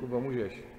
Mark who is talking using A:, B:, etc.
A: Kuba, můžeš.